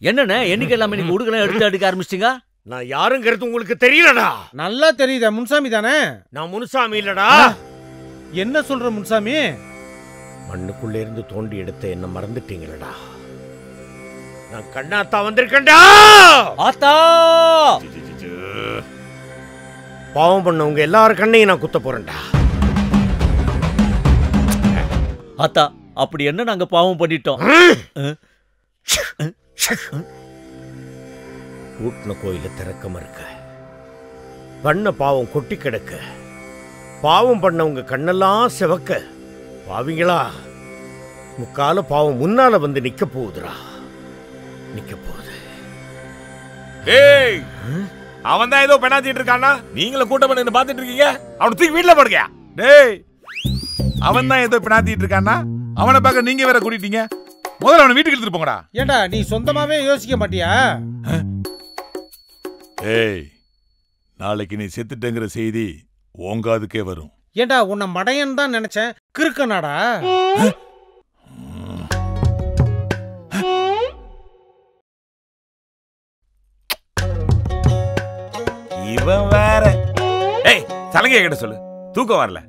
என்னண்ணே? என்னைக்கு எல்லாமே நீங்க உடுக்கலாம் எடுத்து எடுக்க ஆரம்பிச்சிட்டீங்க? நான் யாருங்கிறது உங்களுக்கு தெரியலடா. நல்லா தெரியுதா முன்சாமி தானே? நான் முனுசாமி இல்லடா. என்ன சொல்ற முன்சாமி? மண்ணுக்குள்ள இருந்து தோண்டி எடுத்த என்ன மறந்துட்டீங்களடா. நான் கண்ணாத்தா வந்திருக்கேன்டா. ஆத்தா! பாவம் பண்ணவங்க எல்லாரும் கண்ணையும் நான் குத்த போறேன்டா. ஆத்தா அப்படி என்ன நாங்க பாவம் பண்ணிட்டோம்? கூட்டின கோயில திறக்காம இருக்க பண்ண பாவம் கொட்டி கிடக்க. பாவம் பண்ணவங்க கண்ணெல்லாம் செவக்க. பாவிங்களா? முக்கால பாவம் முன்னால வந்து நிக்க போகுதுடா. நிக்க போகுது. ஏய்! அவன் தான் ஏதோ பெணாத்திட்டு இருக்கானா நீங்களும் கூட்டம் பண்ணி பாத்துட்டு இருக்கீங்க? அவனை தூக்கி வீட்டுல போடுங்க டேய்! அவன் தான் ஏதோ பினாத்திட்டு இருக்கானா அவனை பார்க்க நீங்க வேற கூட்டிட்டீங்க? முதல்ல அவனை வீட்டுக்கு எடுத்துட்டு போங்கடா. ஏண்டா நீ சொந்தமாவே யோசிக்க மாட்டியா? ஏய் நாளைக்கு நீ செத்துட்டேங்கிற செய்தி ஓங்காதுக்கே வரும். ஏண்டா உன்னை மடையன் தான் நினைச்சேன். கிறுக்கனாடா? இவன் வேற. ஏய் சலங்கைய கிட்ட சொல்லு. தூக்கம் வரல.